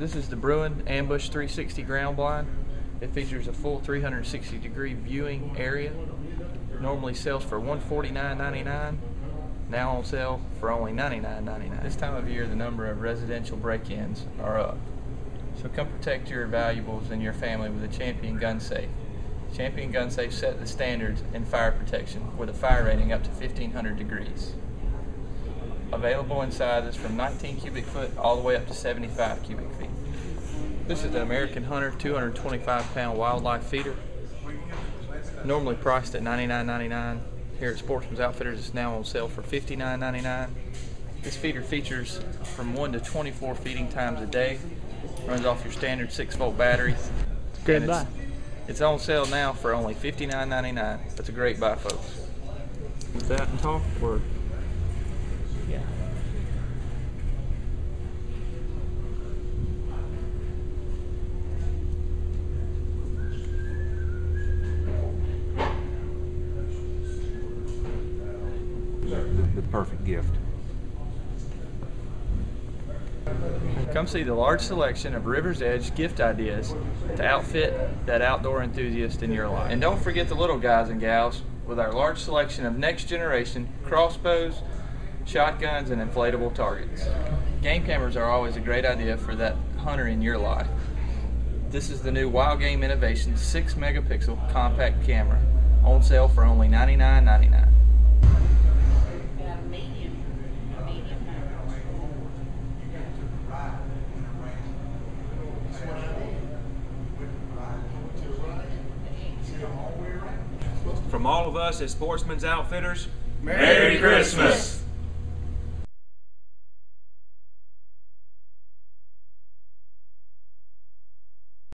This is the Bruin Ambush 360 ground blind. It features a full 360 degree viewing area. Normally sells for $149.99. Now on sale for only $99.99. This time of year, the number of residential break-ins are up. So come protect your valuables and your family with a Champion Gun Safe. Champion Gun Safe set the standards in fire protection with a fire rating up to 1500 degrees. Available in sizes from 19 cubic foot all the way up to 75 cubic feet. This is the American Hunter 225 pound wildlife feeder. Normally priced at $99.99. Here at Sportsman's Outfitters, it's now on sale for $59.99. This feeder features from 1 to 24 feeding times a day. Runs off your standard 6 volt battery. Good And buy. it's, it's on sale now for only $59.99. That's a great buy, folks. With that and talk, or the, perfect gift. Come see the large selection of River's Edge gift ideas to outfit that outdoor enthusiast in your life. And don't forget the little guys and gals with our large selection of next generation crossbows, shotguns, and inflatable targets. Game cameras are always a great idea for that hunter in your life. This is the new Wild Game Innovation 6 megapixel compact camera on sale for only $99.99. Got a medium, a medium From all of us at Sportsman's Outfitters, Merry Christmas!